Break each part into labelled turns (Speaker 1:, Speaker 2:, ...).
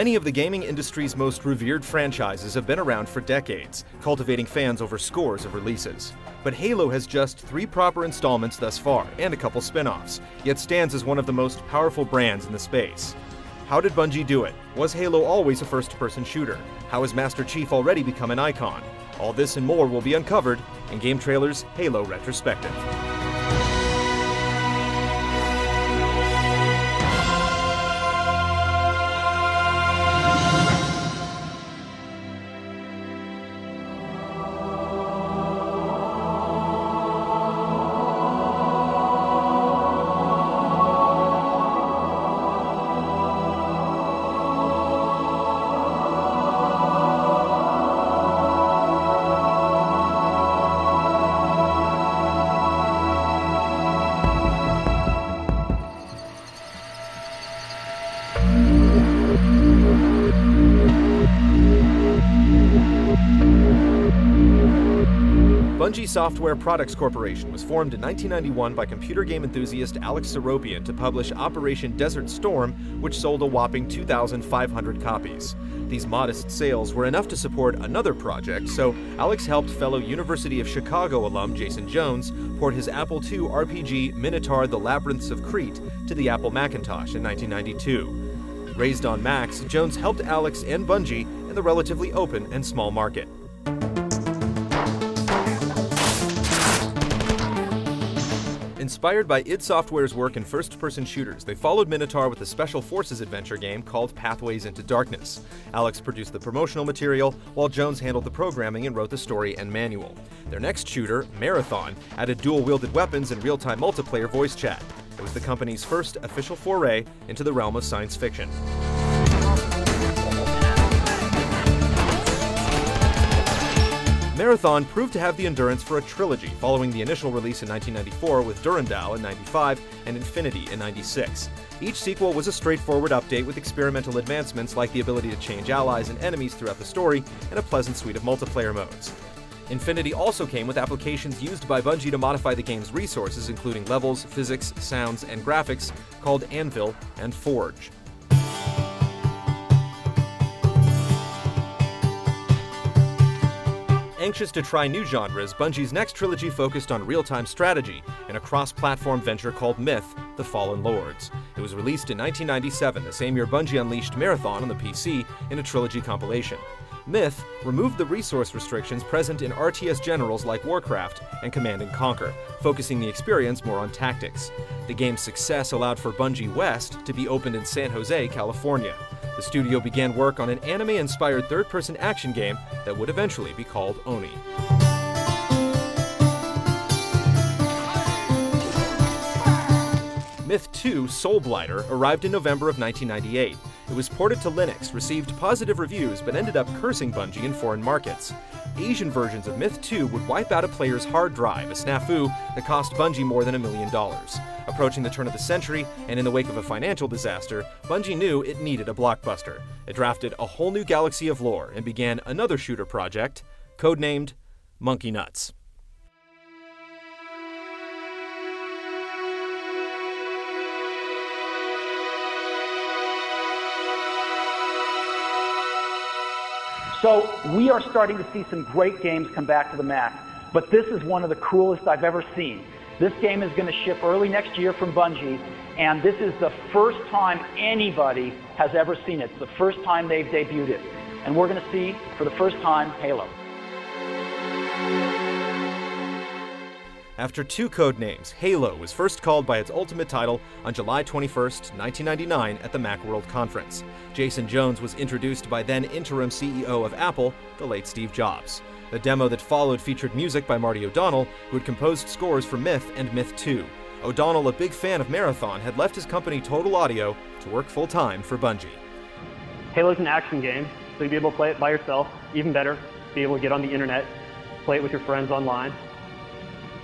Speaker 1: Many of the gaming industry's most revered franchises have been around for decades, cultivating fans over scores of releases. But Halo has just three proper installments thus far, and a couple spin offs, yet stands as one of the most powerful brands in the space. How did Bungie do it? Was Halo always a first person shooter? How has Master Chief already become an icon? All this and more will be uncovered in GameTrailers' Halo Retrospective. Software Products Corporation was formed in 1991 by computer game enthusiast Alex Seropian to publish Operation Desert Storm, which sold a whopping 2,500 copies. These modest sales were enough to support another project, so Alex helped fellow University of Chicago alum Jason Jones port his Apple II RPG Minotaur The Labyrinths of Crete to the Apple Macintosh in 1992. Raised on Macs, Jones helped Alex and Bungie in the relatively open and small market. Inspired by id Software's work in first-person shooters, they followed Minotaur with a special forces adventure game called Pathways into Darkness. Alex produced the promotional material, while Jones handled the programming and wrote the story and manual. Their next shooter, Marathon, added dual-wielded weapons and real-time multiplayer voice chat. It was the company's first official foray into the realm of science fiction. Marathon proved to have the endurance for a trilogy following the initial release in 1994 with Durandal in 95 and Infinity in 96. Each sequel was a straightforward update with experimental advancements like the ability to change allies and enemies throughout the story and a pleasant suite of multiplayer modes. Infinity also came with applications used by Bungie to modify the game's resources, including levels, physics, sounds, and graphics, called Anvil and Forge. Anxious to try new genres, Bungie's next trilogy focused on real-time strategy in a cross-platform venture called Myth: The Fallen Lords. It was released in 1997, the same year Bungie unleashed Marathon on the PC in a trilogy compilation. Myth removed the resource restrictions present in RTS generals like Warcraft and Command & Conquer, focusing the experience more on tactics. The game's success allowed for Bungie West to be opened in San Jose, California. The studio began work on an anime-inspired third-person action game that would eventually be called Oni. Myth 2 Soulblighter arrived in November of 1998. It was ported to Linux, received positive reviews, but ended up cursing Bungie in foreign markets. Asian versions of Myth 2 would wipe out a player's hard drive, a snafu that cost Bungie more than a million dollars. Approaching the turn of the century, and in the wake of a financial disaster, Bungie knew it needed a blockbuster. It drafted a whole new galaxy of lore and began another shooter project, codenamed Monkey Nuts.
Speaker 2: So we are starting to see some great games come back to the Mac, but this is one of the coolest I've ever seen. This game is going to ship early next year from Bungie, and this is the first time anybody has ever seen it. It's the first time they've debuted it. And we're going to see, for the first time, Halo.
Speaker 1: After two code names, Halo was first called by its ultimate title on July 21, 1999 at the Macworld Conference. Jason Jones was introduced by then interim CEO of Apple, the late Steve Jobs. The demo that followed featured music by Marty O'Donnell, who had composed scores for Myth and Myth 2. O'Donnell, a big fan of Marathon, had left his company Total Audio to work full-time for Bungie.
Speaker 3: Halo's an action game, so you'll be able to play it by yourself, even better, be able to get on the internet, play it with your friends online.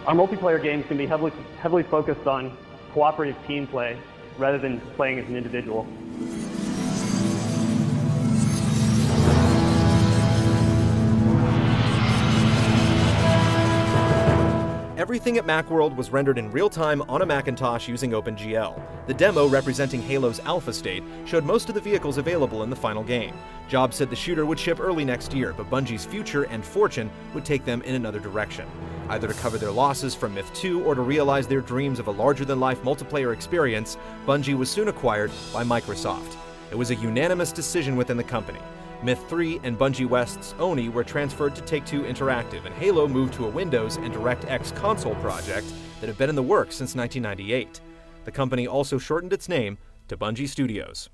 Speaker 3: Our multiplayer games can be heavily, heavily focused on cooperative team play rather than playing as an individual.
Speaker 1: Everything at Macworld was rendered in real time on a Macintosh using OpenGL. The demo representing Halo's alpha state showed most of the vehicles available in the final game. Jobs said the shooter would ship early next year, but Bungie's future and fortune would take them in another direction. Either to cover their losses from Myth 2 or to realize their dreams of a larger than life multiplayer experience, Bungie was soon acquired by Microsoft. It was a unanimous decision within the company. Myth 3 and Bungie West's Oni were transferred to Take Two Interactive, and Halo moved to a Windows and DirectX console project that had been in the works since 1998. The company also shortened its name to Bungie Studios.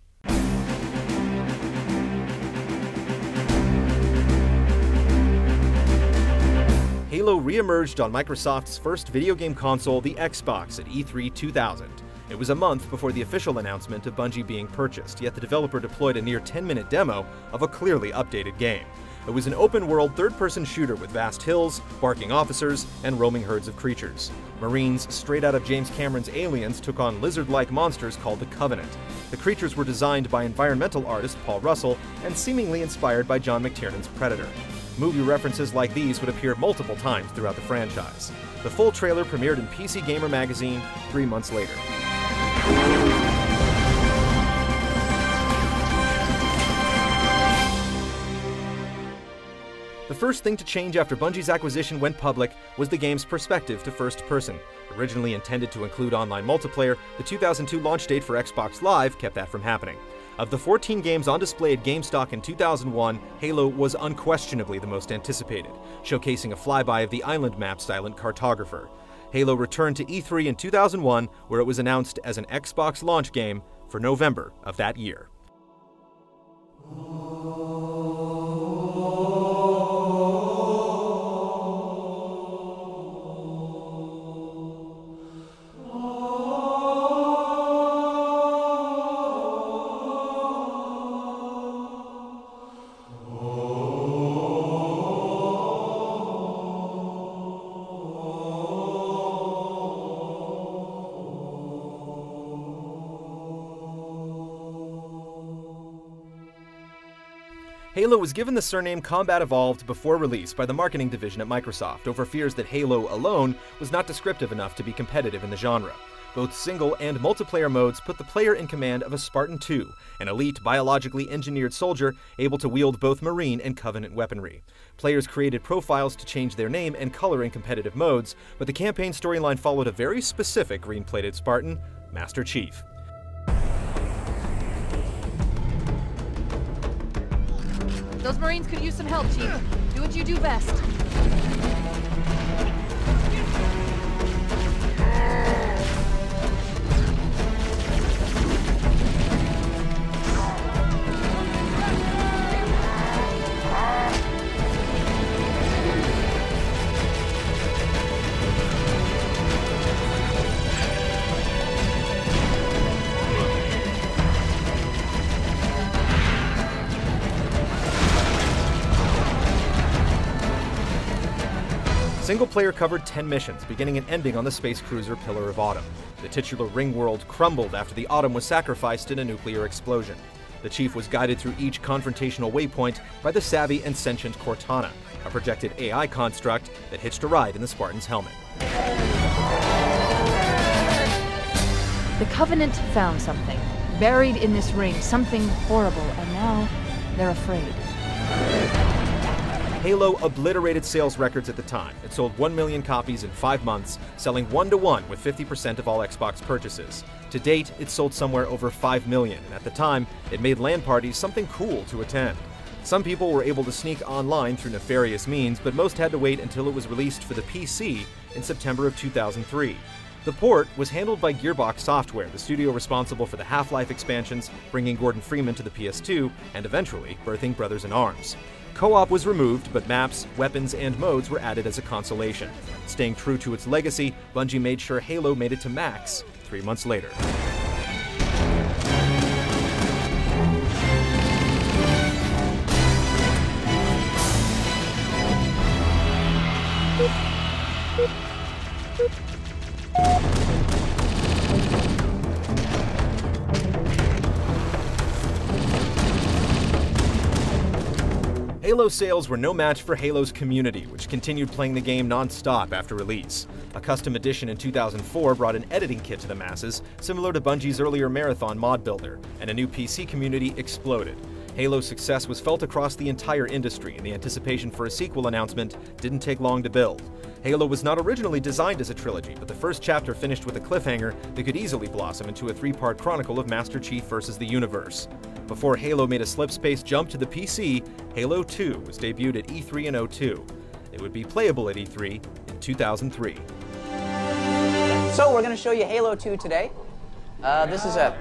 Speaker 1: Halo re-emerged on Microsoft's first video game console, the Xbox, at E3 2000. It was a month before the official announcement of Bungie being purchased, yet the developer deployed a near 10 minute demo of a clearly updated game. It was an open world third person shooter with vast hills, barking officers, and roaming herds of creatures. Marines straight out of James Cameron's Aliens took on lizard like monsters called the Covenant. The creatures were designed by environmental artist Paul Russell and seemingly inspired by John McTiernan's Predator. Movie references like these would appear multiple times throughout the franchise. The full trailer premiered in PC Gamer magazine three months later. The first thing to change after Bungie's acquisition went public was the game's perspective to first person. Originally intended to include online multiplayer, the 2002 launch date for Xbox Live kept that from happening. Of the 14 games on display at Gamestock in 2001, Halo was unquestionably the most anticipated, showcasing a flyby of the island map silent cartographer. Halo returned to E3 in 2001, where it was announced as an Xbox launch game for November of that year. Halo was given the surname Combat Evolved before release by the marketing division at Microsoft over fears that Halo alone was not descriptive enough to be competitive in the genre. Both single and multiplayer modes put the player in command of a Spartan II, an elite biologically engineered soldier able to wield both Marine and Covenant weaponry. Players created profiles to change their name and color in competitive modes, but the campaign storyline followed a very specific green plated Spartan, Master Chief.
Speaker 4: Those Marines could use some help, Chief. Do what you do best.
Speaker 1: Single player covered 10 missions, beginning and ending on the space cruiser Pillar of Autumn. The titular ring world crumbled after the Autumn was sacrificed in a nuclear explosion. The Chief was guided through each confrontational waypoint by the savvy and sentient Cortana, a projected AI construct that hitched a ride in the Spartan's helmet.
Speaker 4: The Covenant found something, buried in this ring, something horrible, and now they're afraid.
Speaker 1: Halo obliterated sales records at the time. It sold 1 million copies in five months, selling one to one with 50% of all Xbox purchases. To date, it sold somewhere over 5 million, and at the time, it made LAN parties something cool to attend. Some people were able to sneak online through nefarious means, but most had to wait until it was released for the PC in September of 2003. The port was handled by Gearbox Software, the studio responsible for the Half Life expansions, bringing Gordon Freeman to the PS2, and eventually birthing Brothers in Arms. Co op was removed, but maps, weapons, and modes were added as a consolation. Staying true to its legacy, Bungie made sure Halo made it to Macs three months later. Halo sales were no match for Halo's community, which continued playing the game non-stop after release. A custom edition in 2004 brought an editing kit to the masses, similar to Bungie's earlier Marathon mod builder, and a new PC community exploded. Halo's success was felt across the entire industry, and the anticipation for a sequel announcement didn't take long to build. Halo was not originally designed as a trilogy, but the first chapter finished with a cliffhanger that could easily blossom into a three-part chronicle of Master Chief versus the universe. Before Halo made a slipspace jump to the PC, Halo 2 was debuted at E3 in 02. It would be playable at E3 in 2003.
Speaker 5: So we're going to show you Halo 2 today. Uh, this is a...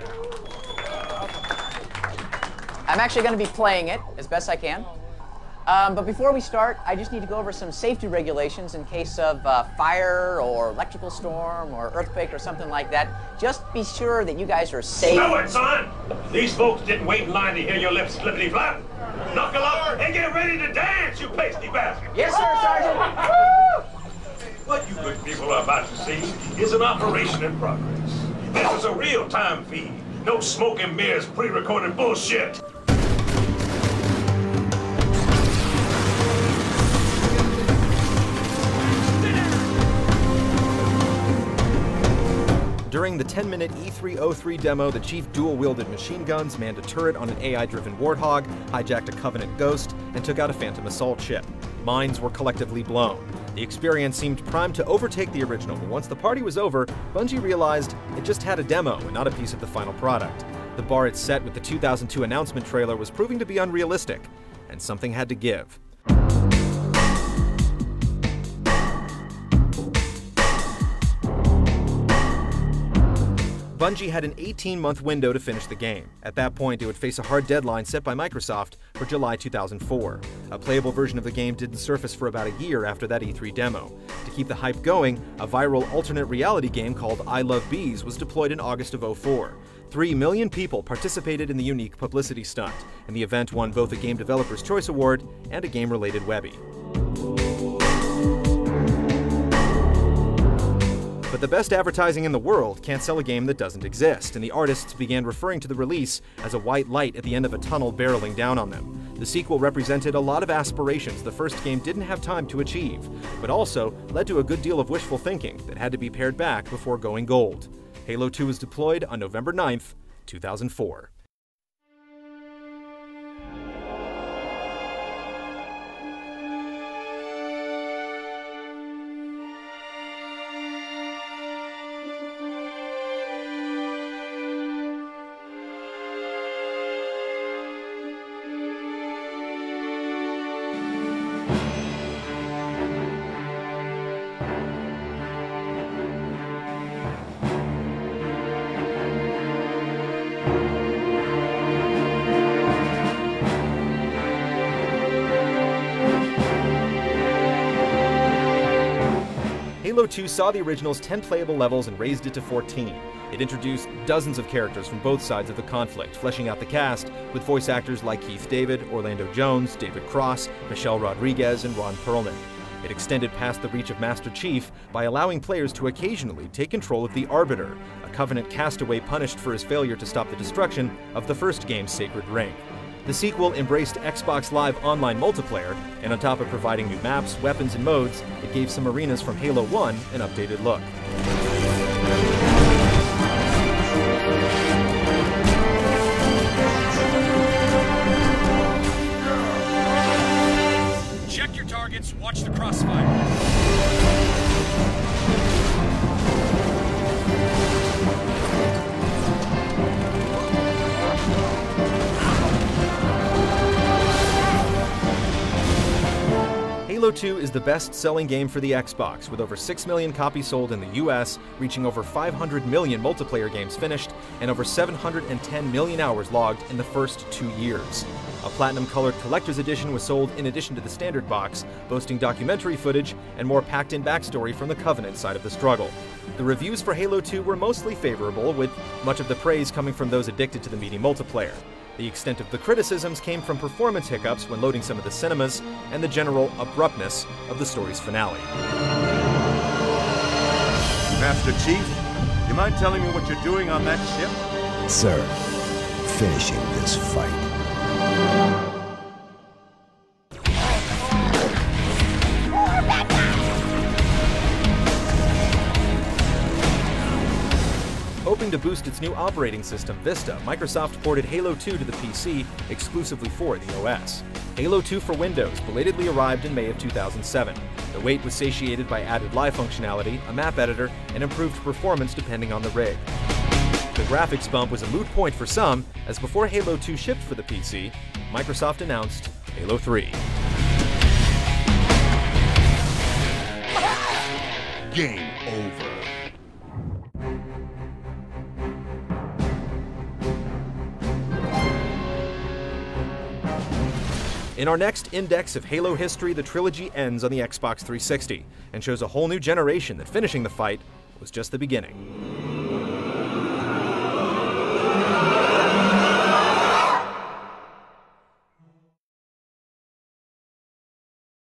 Speaker 5: I'm actually going to be playing it as best I can. Um, but before we start, I just need to go over some safety regulations in case of uh, fire or electrical storm or earthquake or something like that. Just be sure that you guys are safe.
Speaker 6: Know it, son! These folks didn't wait in line to hear your lips flippity flap. Knuckle up and get ready to dance, you pasty bastard!
Speaker 5: Yes, sir, Sergeant.
Speaker 6: What you good people are about to see is an operation in progress. This is a real-time feed. No smoke and mirrors pre-recorded bullshit.
Speaker 1: During the 10 minute E303 demo, the Chief dual wielded machine guns, manned a turret on an AI driven Warthog, hijacked a Covenant Ghost, and took out a Phantom Assault ship. Minds were collectively blown. The experience seemed primed to overtake the original, but once the party was over, Bungie realized it just had a demo and not a piece of the final product. The bar it set with the 2002 announcement trailer was proving to be unrealistic, and something had to give. Bungie had an 18 month window to finish the game. At that point, it would face a hard deadline set by Microsoft for July 2004. A playable version of the game didn't surface for about a year after that E3 demo. To keep the hype going, a viral alternate reality game called I Love Bees was deployed in August of 04. Three million people participated in the unique publicity stunt, and the event won both a Game Developer's Choice Award and a game related Webby. The best advertising in the world can't sell a game that doesn't exist, and the artists began referring to the release as a white light at the end of a tunnel barreling down on them. The sequel represented a lot of aspirations the first game didn't have time to achieve, but also led to a good deal of wishful thinking that had to be pared back before going gold. Halo 2 was deployed on November 9th, 2004. Halo 2 saw the original's 10 playable levels and raised it to 14. It introduced dozens of characters from both sides of the conflict, fleshing out the cast with voice actors like Keith David, Orlando Jones, David Cross, Michelle Rodriguez, and Ron Perlman. It extended past the reach of Master Chief by allowing players to occasionally take control of the Arbiter, a Covenant castaway punished for his failure to stop the destruction of the first game's sacred ring. The sequel embraced Xbox Live online multiplayer, and on top of providing new maps, weapons, and modes, it gave some arenas from Halo 1 an updated look.
Speaker 7: Check your targets, watch the crossfire.
Speaker 1: Halo 2 is the best selling game for the Xbox, with over 6 million copies sold in the US, reaching over 500 million multiplayer games finished, and over 710 million hours logged in the first two years. A platinum colored collector's edition was sold in addition to the standard box, boasting documentary footage and more packed in backstory from the Covenant side of the struggle. The reviews for Halo 2 were mostly favorable, with much of the praise coming from those addicted to the meaty multiplayer. The extent of the criticisms came from performance hiccups when loading some of the cinemas and the general abruptness of the story's finale.
Speaker 8: Master Chief, you mind telling me what you're doing on that ship?
Speaker 9: Sir, finishing this fight.
Speaker 1: To boost its new operating system, Vista, Microsoft ported Halo 2 to the PC exclusively for the OS. Halo 2 for Windows belatedly arrived in May of 2007. The wait was satiated by added live functionality, a map editor, and improved performance depending on the rig. The graphics bump was a moot point for some, as before Halo 2 shipped for the PC, Microsoft announced Halo 3.
Speaker 8: Game
Speaker 1: In our next index of Halo history, the trilogy ends on the Xbox 360 and shows a whole new generation that finishing the fight was just the beginning.